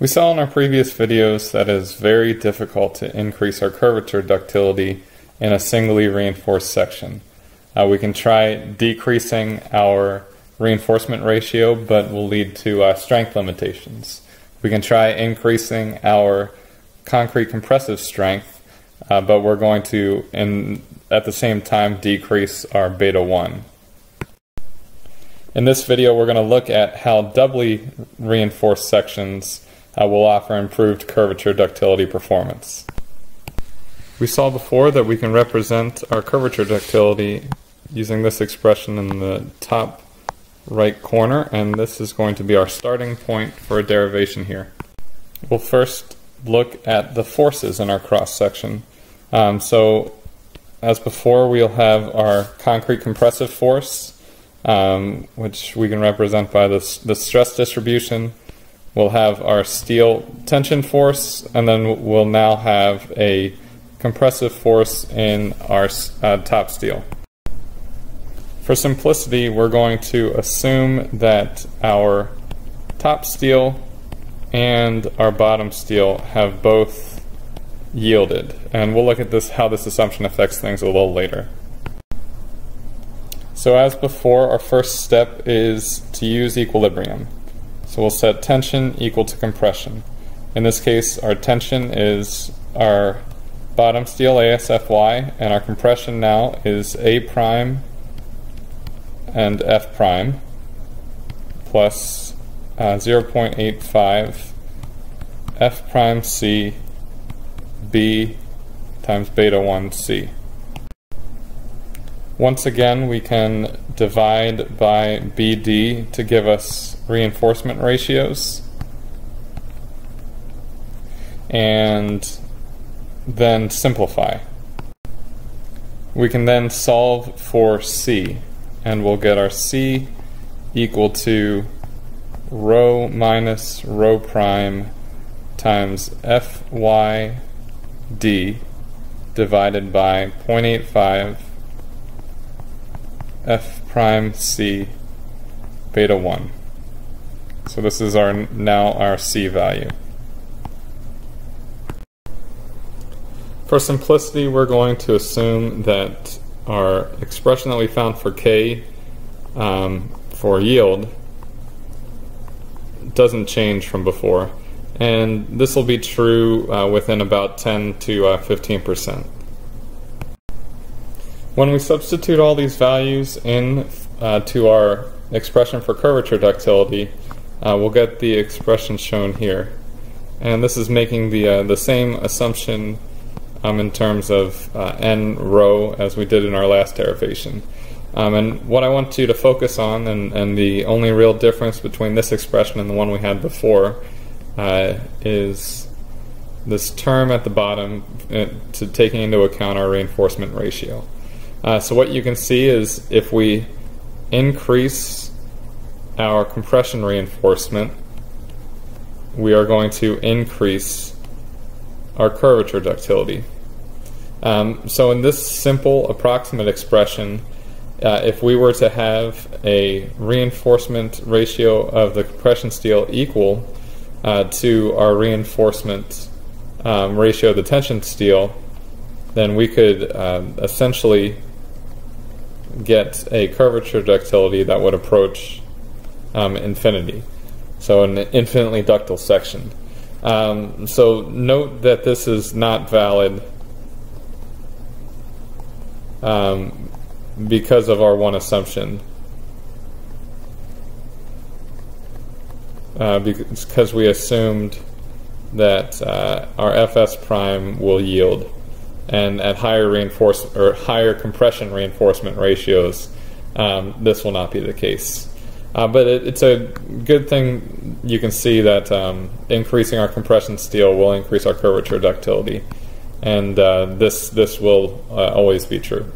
We saw in our previous videos that it is very difficult to increase our curvature ductility in a singly reinforced section. Uh, we can try decreasing our reinforcement ratio, but will lead to uh, strength limitations. We can try increasing our concrete compressive strength, uh, but we're going to, in, at the same time, decrease our beta 1. In this video, we're going to look at how doubly reinforced sections uh, will offer improved curvature ductility performance. We saw before that we can represent our curvature ductility using this expression in the top right corner, and this is going to be our starting point for a derivation here. We'll first look at the forces in our cross section. Um, so, as before, we'll have our concrete compressive force, um, which we can represent by this, the stress distribution. We'll have our steel tension force, and then we'll now have a compressive force in our uh, top steel. For simplicity, we're going to assume that our top steel and our bottom steel have both yielded. And we'll look at this how this assumption affects things a little later. So as before, our first step is to use equilibrium. So we'll set tension equal to compression. In this case, our tension is our bottom steel ASFY, and our compression now is A prime and F prime plus uh, 0.85 F prime C B times beta 1 C. Once again, we can divide by BD to give us reinforcement ratios. And then simplify. We can then solve for C and we'll get our C equal to rho minus rho prime times Fyd divided by 0.85 F prime C beta 1. So this is our now our C value. For simplicity, we're going to assume that our expression that we found for K um, for yield doesn't change from before. And this will be true uh, within about 10 to uh, 15%. When we substitute all these values in uh, to our expression for curvature ductility, uh, we'll get the expression shown here. And this is making the, uh, the same assumption um, in terms of uh, n rho as we did in our last derivation. Um, and what I want you to focus on, and, and, the only real difference between this expression and the one we had before, uh, is this term at the bottom uh, to taking into account our reinforcement ratio. Uh, so what you can see is if we increase our compression reinforcement, we are going to increase our curvature ductility. Um, so in this simple approximate expression, uh, if we were to have a reinforcement ratio of the compression steel equal uh, to our reinforcement um, ratio of the tension steel, then we could um, essentially get a curvature ductility that would approach um, infinity. So an infinitely ductile section. Um, so note that this is not valid um, because of our one assumption. Uh, because we assumed that uh, our FS prime will yield, and at higher reinforce or higher compression reinforcement ratios, um, this will not be the case. Uh, but it, it's a good thing you can see that um, increasing our compression steel will increase our curvature ductility and uh, this this will uh, always be true.